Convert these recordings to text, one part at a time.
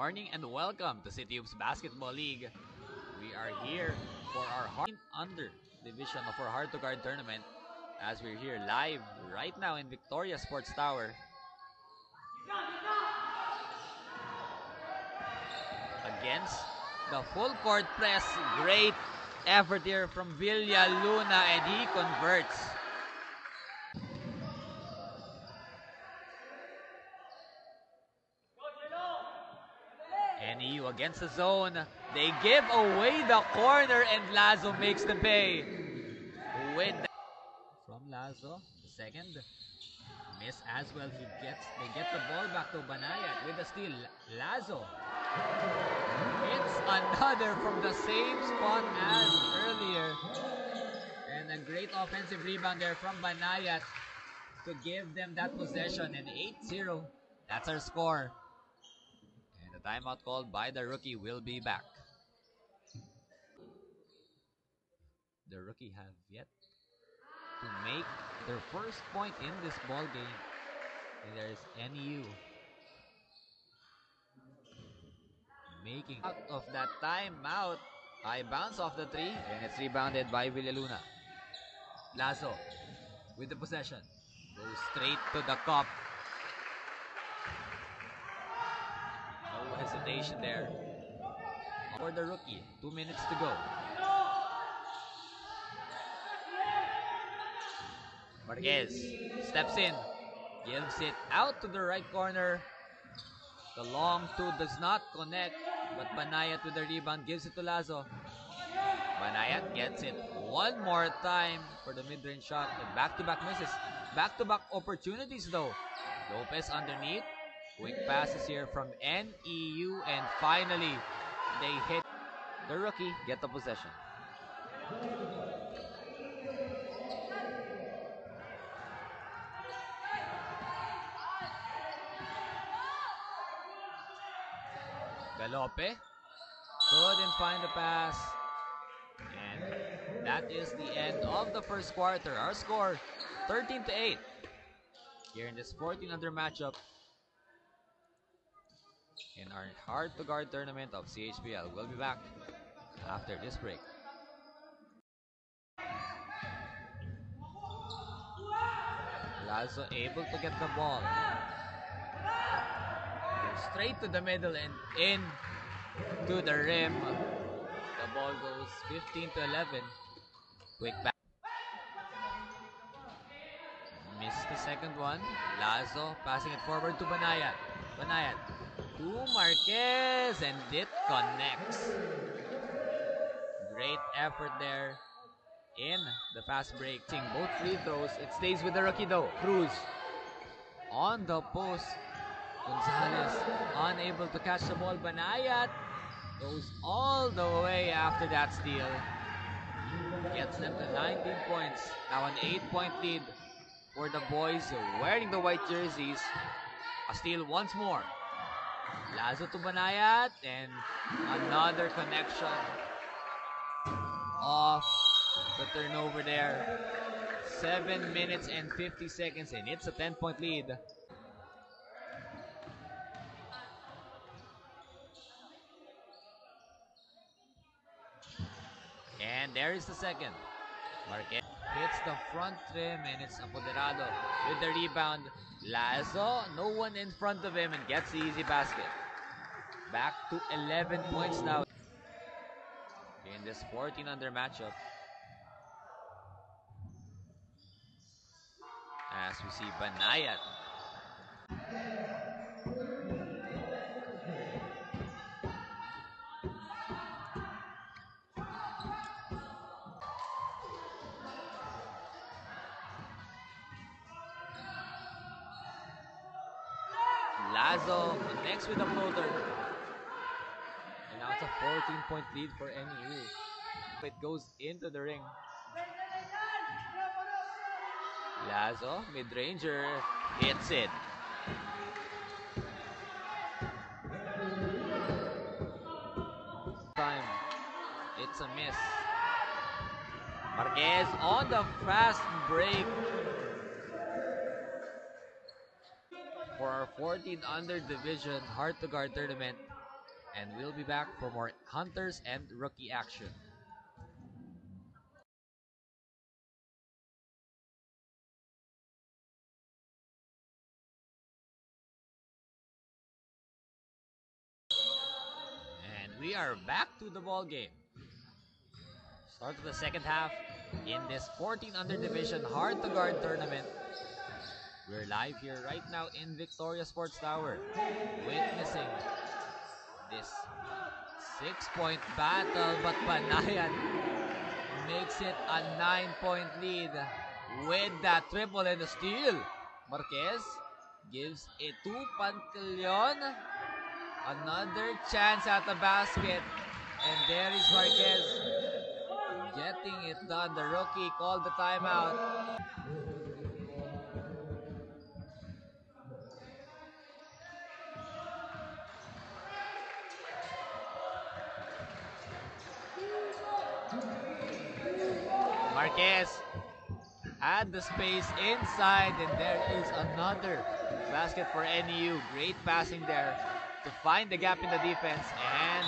morning and welcome to City Hoops Basketball League. We are here for our hard under division of our hard to guard tournament as we're here live right now in Victoria Sports Tower. Against the full court press, great effort here from Villa Luna and he converts. NEU against the zone. They give away the corner and Lazo makes the pay. With from Lazo, the second miss as well. He gets they get the ball back to Banayat with the steal. Lazo it's another from the same spot as earlier. And a great offensive rebound there from Banayat to give them that possession. And 8-0, that's our score. The timeout called by the rookie will be back. The rookie have yet to make their first point in this ball game. And there's NU making out of that timeout. High bounce off the three, and it's rebounded by Villaluna. Lazo with the possession. Goes straight to the cup. No hesitation there. For the rookie, two minutes to go. Marquez steps in, gives it out to the right corner. The long two does not connect, but Banayat with the rebound gives it to Lazo. Banayat gets it one more time for the mid-range shot. And back-to-back misses. Back-to-back opportunities though. Lopez underneath. Quick passes here from NEU and finally they hit the rookie, get the possession. Galope couldn't find the pass. And that is the end of the first quarter. Our score 13 to 8. Here in this 14 under matchup in our hard to guard tournament of CHBL. We'll be back after this break. Lazo able to get the ball. Straight to the middle and in to the rim. The ball goes 15 to 11. Quick back. Missed the second one. Lazo passing it forward to Banayat. Banayat to Marquez and it connects. Great effort there in the fast break. Both free throws. It stays with the rookie though. Cruz on the post. Gonzalez unable to catch the ball. Banayat goes all the way after that steal. Gets them to 19 points. Now an 8-point lead for the boys wearing the white jerseys. A steal once more. Lazo to Banayat and another connection off the turnover there. 7 minutes and 50 seconds and it's a 10-point lead. And there is the second. Marquez hits the front rim and it's Apoderado with the rebound. Lazo, no one in front of him and gets the easy basket. Back to 11 points now in this 14 under matchup. As we see Banayat Lazo connects with the floater. And now it's a 14 point lead for NEU. It goes into the ring. Lazo, mid-ranger, hits it. Time. It's a miss. Marquez on the fast break. 14 under division hard to guard tournament and we'll be back for more Hunters and Rookie action. And we are back to the ball game. Start of the second half in this 14 under division hard to guard tournament. We're live here right now in Victoria Sports Tower, witnessing this six-point battle, but Banayat makes it a nine-point lead with that triple and a steal. Marquez gives it to Pantaleon. Another chance at the basket. And there is Marquez getting it done. The rookie called the timeout. Marquez had the space inside, and there is another basket for NEU. Great passing there to find the gap in the defense, and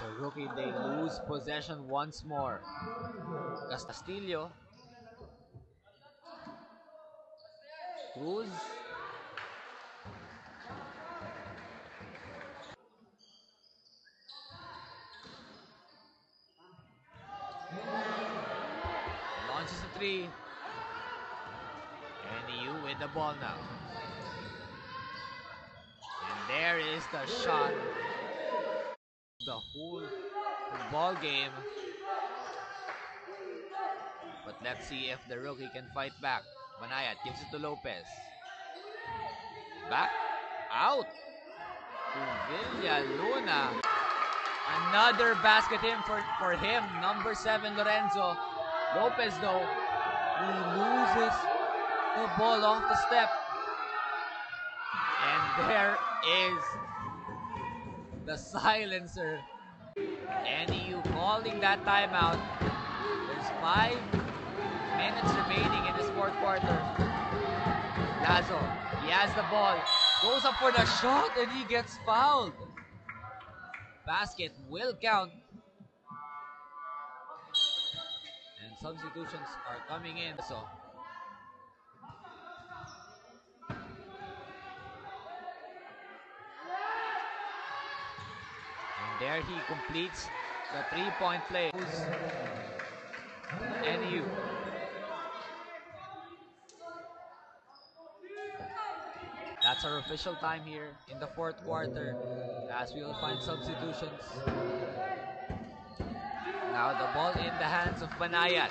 the rookie they lose possession once more. Castillo, Cruz. Launches a three. NEU with the ball now. And there is the shot. The whole ball game. But let's see if the rookie can fight back. Banayat gives it to Lopez. Back. Out. To Villaluna. Another basket in for, for him. Number seven, Lorenzo. Lopez, though, he loses the ball off the step. And there is the silencer. And you calling that timeout. There's five minutes remaining in this fourth quarter. Lazo, he has the ball. Goes up for the shot and he gets fouled. Basket will count. Substitutions are coming in. So And there he completes the three-point play. NU. That's our official time here in the fourth quarter as we will find substitutions. Now the ball in the hands of Banayat.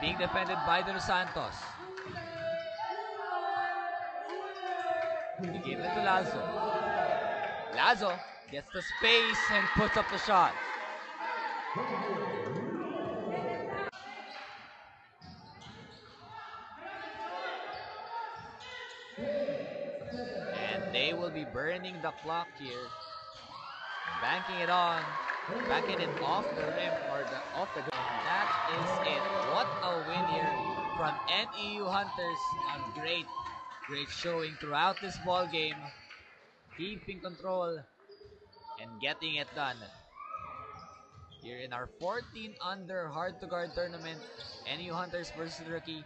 Being defended by the Santos. He gave it to Lazo. Lazo gets the space and puts up the shot. And they will be burning the clock here. Banking it on. Banking it off the rim or the off the That is it. What a win here from NEU Hunters. A great, great showing throughout this ball game. Keeping control and getting it done. Here in our 14 under hard to guard tournament, NU Hunters versus Rookie.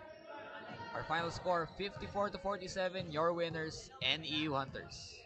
Our final score 54 to 47. Your winners, NEU Hunters.